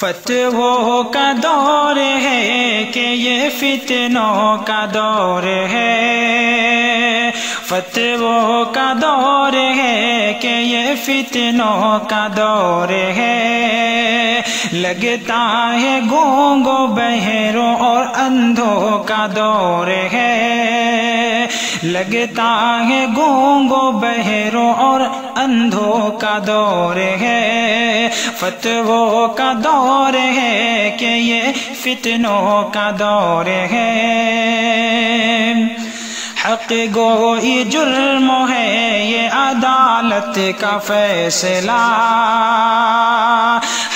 फतवों का दौर है कि ये फितनों का दौर है। फतवों का दौर है कि ये फितनों का दौर है। लगता है गोंगो, बहरों और अंधों का दौर है। लगता है गोंगो, बहरों और अंधों का दौर है। फतवों का दौर है कि ये फितनों का दौर है। हक गोई जुर्म है ये अदालत का फैसला।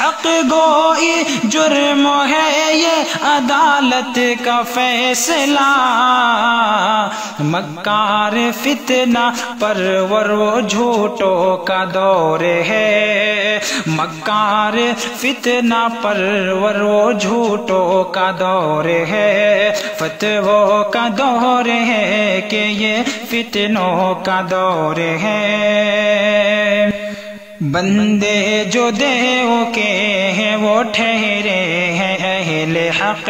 हक गोई जुर्म है ये अदालत का फैसला। मक्कार फितना परवर वो झूठों का दौर है। मक्कार फितना परवर वो झूठों का दौर है। फतवों का दौर है कि ये फितनों का दौर है। बंदे जो देव के हैं वो ठहरे हैं अहले हक।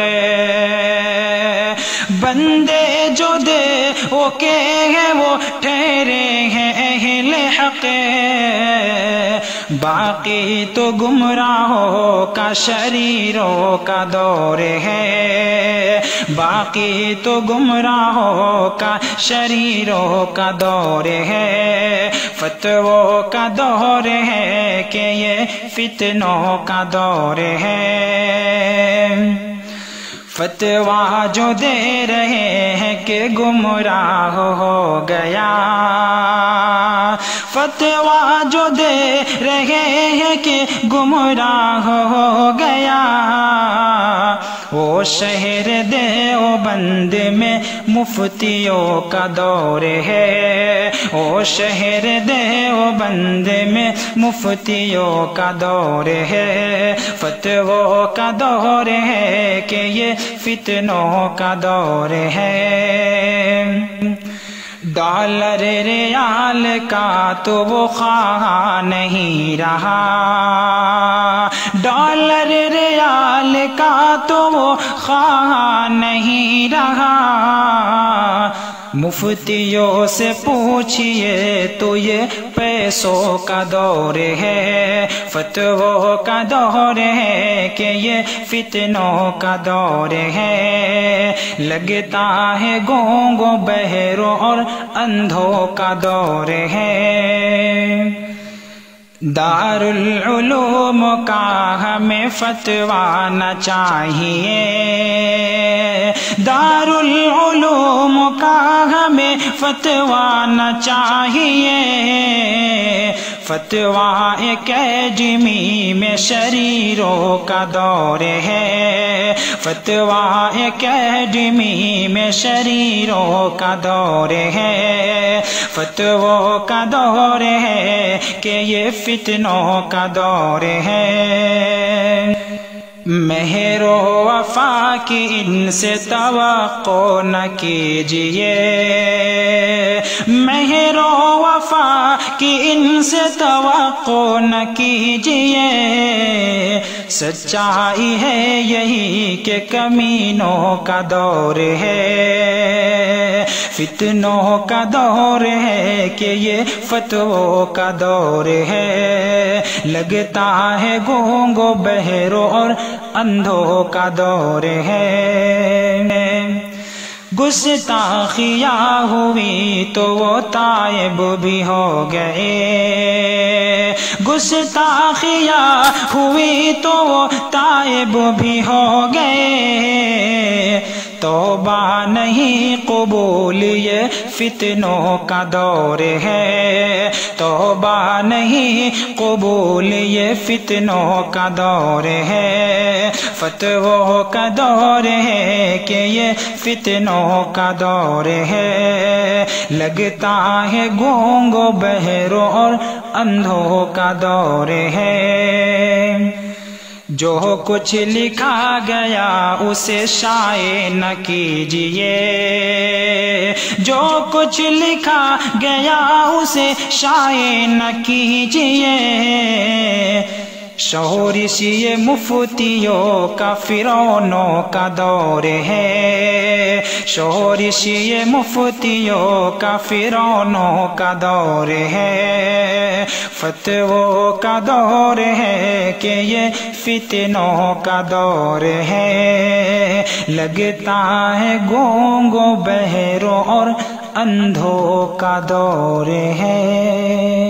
जो दे वो के हैं, वो ठहरे हैं अहले हक। बाकी तो गुमराहों का शरीरों का दौर है। बाकी तो गुमराहों का शरीरों का दौर है। फतवों का दौर है कि ये फितनों का दौर है। फतवा जो दे रहे हैं कि गुमराह हो गया। फतवा जो दे रहे हैं कि गुमराह हो गया। वो शहर देवबंद में मुफ्तियों का दौर है। वो शहर देवबंद में मुफ्तियों का दौर है। फतवों का दौर है कि ये फितनों का दौर है। डॉलर रियाल का तो वो खा नहीं रहा। डॉलर रियाल का तो वो खा नहीं रहा। मुफ्तियों से पूछिए तो ये पैसों का दौर है, फतवों का दौर है कि ये फितनों का दौर है। लगता है गोंगो बहरों और अंधों का दौर है। दारुल उलूम का हमें फतवा न चाहिए। दारुल उलूम का हमें फतवा न चाहिए। फतवा एकेडमी में शरीरों का दौर है। फतवा एकेडमी में शरीरों का दौर है। फतवों का दौर है कि ये फितनों का दौर है। मेहरो, वफा की इनसे तो न कीजिए। मेहरो, वफा की इनसे तो न कीजिए। सच्चाई है यही के कमीनों का दौर है। फितनों का दौर है कि ये फतवों का दौर है। लगता है गोंगो, बहरों और अंधों का दौर है। गुस्ताखिया हुई तो वो तायब भी हो गए। गुस्ताखिया हुई तो वो तायब भी हो गए। तोबा नहीं कबूल, ये फितनों का दौर है। तोबा नहीं कबूल, ये फितनों का दौर है। फतवों का दौर है कि ये फितनों का दौर है। लगता है गोंगो, बहरों और अंधों का दौर है। जो कुछ लिखा गया उसे शाये न कीजिए। जो कुछ लिखा गया उसे शाये न कीजिए। शोरिश ये मुफ्तियों का फिरौनों का दौर है। शोरिश ये मुफ्तियों का फिरौनों का दौर है। फतवों का दौर है कि ये फितनों का दौर है। लगता है गोंगो, बहरों और अंधों का दौर है।